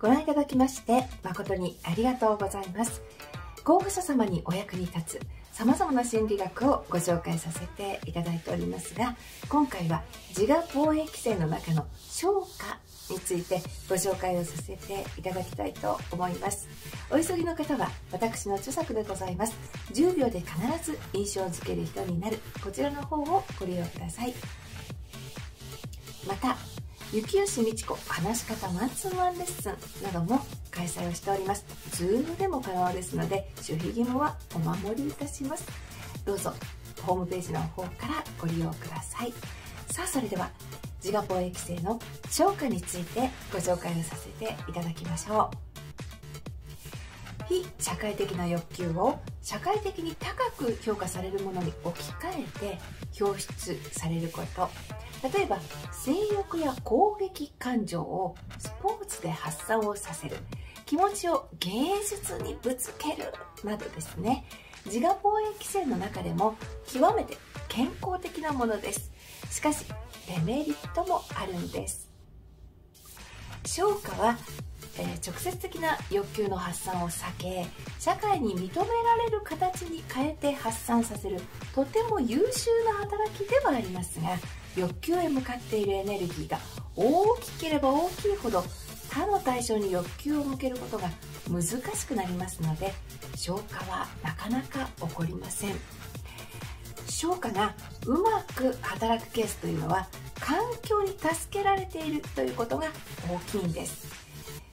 ご覧いただきまして誠にありがとうございます。候補者様にお役に立つ様々な心理学をご紹介させていただいておりますが今回は自我防衛規制の中の消化についてご紹介をさせていただきたいと思います。お急ぎの方は私の著作でございます。10秒で必ず印象づける人になるこちらの方をご利用ください。また雪吉美智子話し方マンツーマンレッスンなども開催をしております。Zoom でも可能ですので守秘義務はお守りいたします。どうぞホームページの方からご利用ください。さあそれでは自我防衛規制の超過についてご紹介をさせていただきましょう。非社会的な欲求を社会的に高く評価されるものに置き換えて表出されること。例えば性欲や攻撃感情をスポーツで発散をさせる。気持ちを芸術にぶつける。などですね。自我防衛規制の中でも極めて健康的なものです。しかしデメリットもあるんです。消化は、えー、直接的な欲求の発散を避け社会に認められる形に変えて発散させる。とても優秀な働きではありますが欲求へ向かっているエネルギーが大きければ大きいほど他の対象に欲求を向けることが難しくなりますので消化はなかなか起こりません。消化がうまく働くケースというのは環境に助けられているということが大きいんです。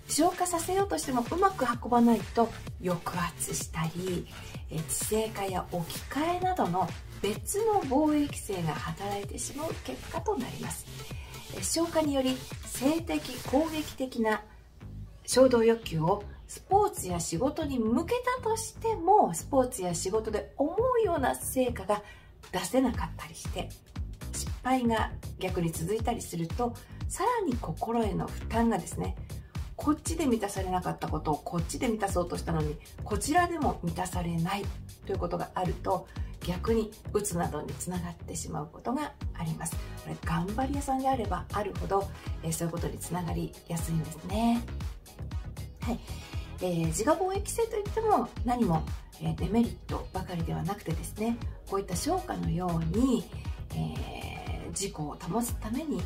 消化させようとしてもうまく運ばないと抑圧したり知性化や置き換えなどの別の防衛規制が働いてしまう結果となります。消化により性的攻撃的な衝動欲求をスポーツや仕事に向けたとしてもスポーツや仕事で思うような成果が出せなかったりして失敗が逆に続いたりするとさらに心への負担がですねこっちで満たされなかったことをこっちで満たそうとしたのにこちらでも満たされないということがあると逆にうつなどにつながってしまうことがあります。これ頑張り屋さんであればあるほど、えー、そういうことにつながりやすいんですね。はい、えー、自我防衛規制といっても何も、えー、デメリットばかりではなくてですねこういった消化のように、えー、自己を保つために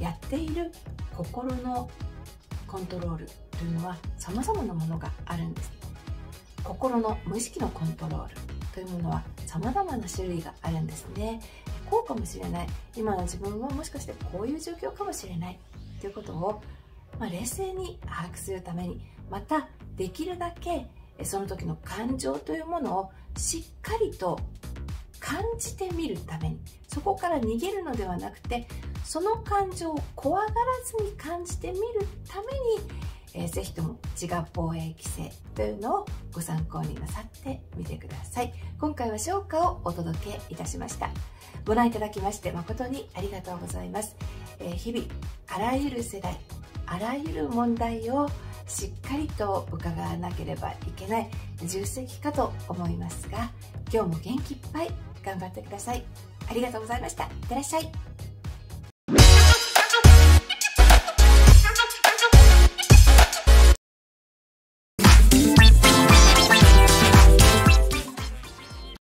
やっている心のコントロールというのは様々なものがあるんです心の無意識のコントロールというものは様々な種類があるんですね。こうかもしれない。今の自分はもしかしてこういう状況かもしれないということを、まあ、冷静に把握するためにまたできるだけその時の感情というものをしっかりと感じてみるためにそこから逃げるのではなくてその感情を怖がらずに感じてみるために、えー、ぜひとも自我防衛規制というのをご参考になさってみてください。今回は消化をお届けいたしました。ご覧いただきまして誠にありがとうございます、えー、日々あらゆる世代あらゆる問題をしっかりと伺わなければいけない重責かと思いますが今日も元気いっぱい頑張ってください。ありがとうございました。いってらっしゃい。